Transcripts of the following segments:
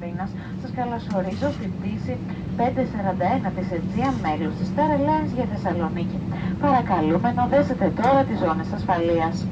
καμπίνας σας καλωσορίζω στην πτήση 541 της Aegean Mail της Star Alliance για Θεσσαλονίκη. Παρακαλούμε να δέσετε τώρα τις ζώνες ασφαλείας.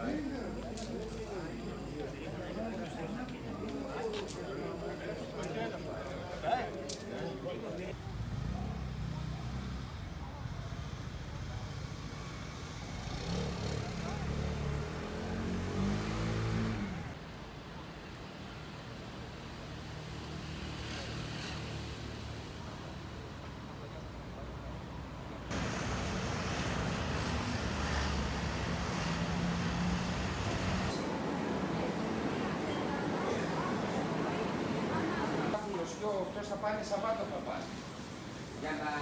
side. Αυτός θα πάνε Σαββάτο θα πάνε. Για να,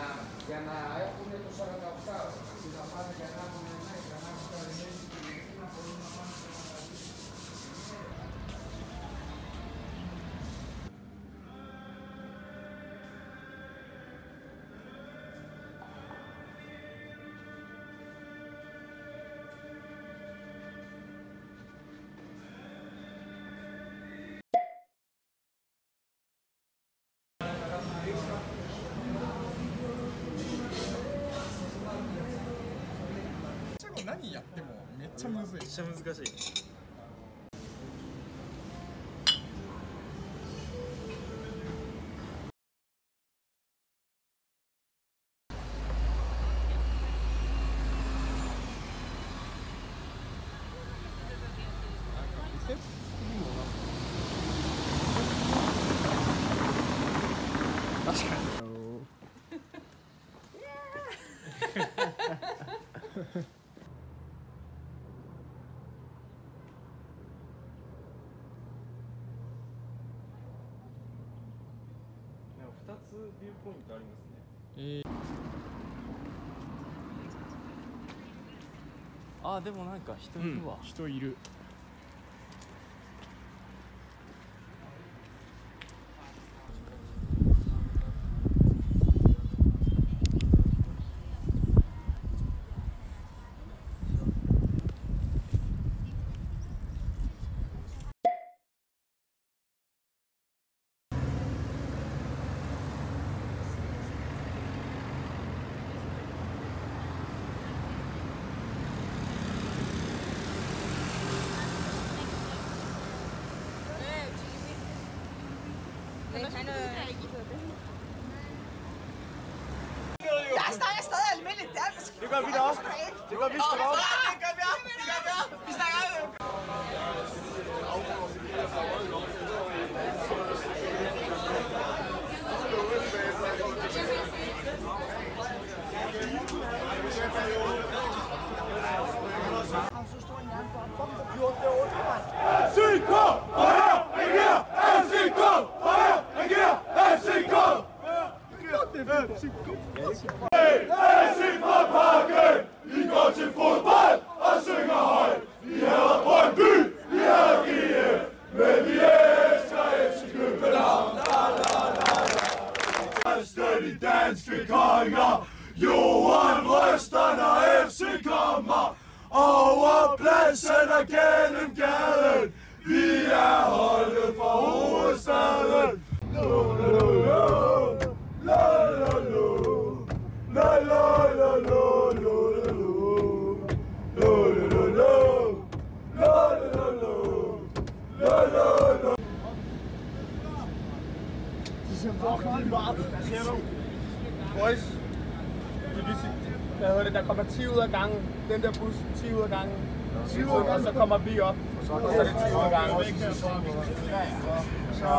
για να έχουν το 48 ώρο. Αυτοί θα πάνε για να έχουν ένα, για να έχουν τα ρημέρια και να μπορούν να πάνε やってもめっちゃむずい。めっちゃ難しい。確かに なんか2つビューポイントありますね。えー、あでもなんか人いるわ、人いる Jeg snakker stadig almindeligt dansk. Det gør vi da også. Det gør vi sgu da også. Det gør vi også. Det gør vi også. Vi snakker konger. Jorden ryster, når FC kommer. Over pladsen og gennem gaden. Vi er holdet fra hovedstaden. Lo, lo, lo. La, la, lo. La, la, la, lo, lo, la, lo. Lo, lo, lo, lo. La, la, lo. La, la, lo. Boys, vi vil sige, hvad hedder det, der kommer 10 ud af gangen. Den der bus, 10 ud af gangen. 10 ud og så kommer vi op. Og så er det 10 ud af gangen. Så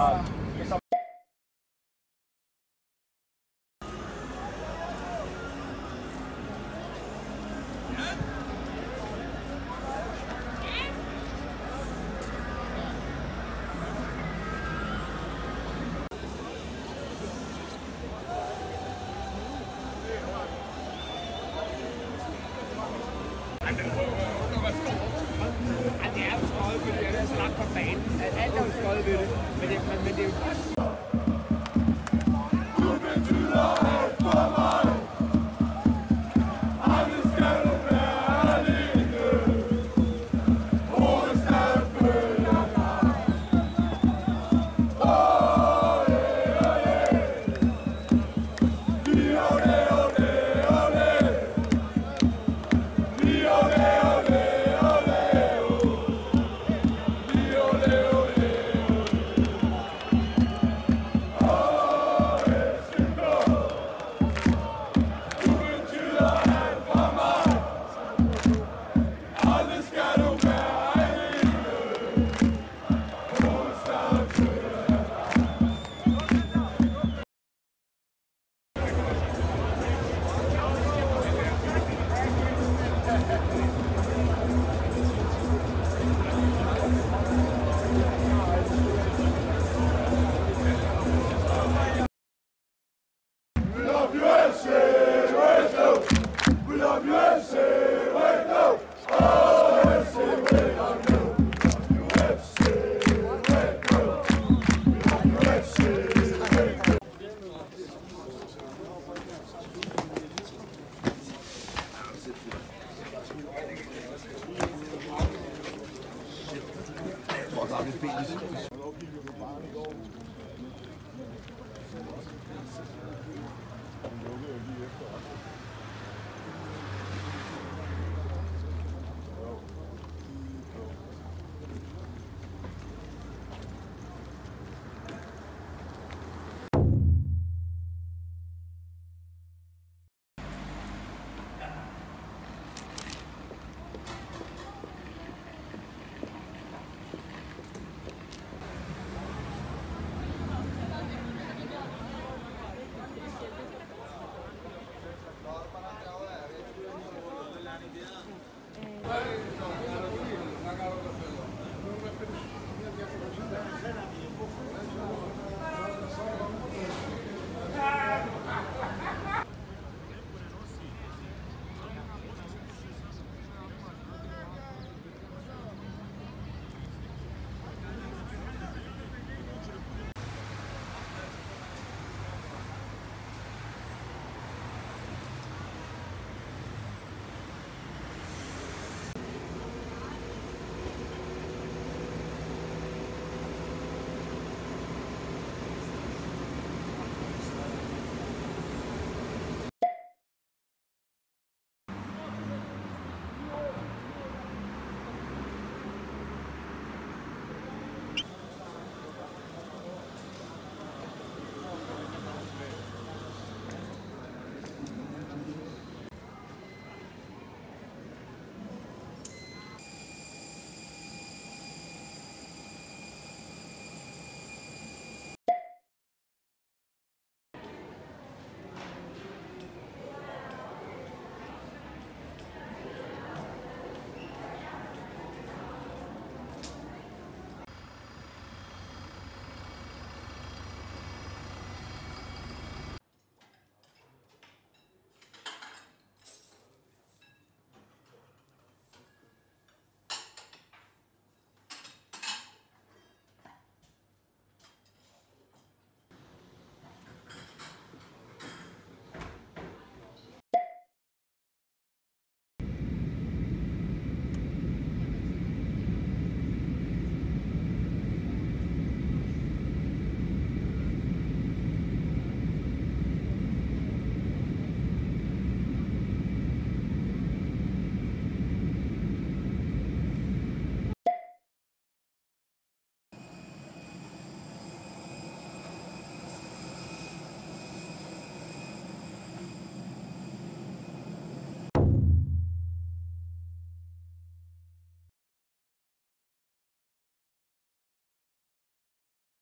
mit dem, mit dem,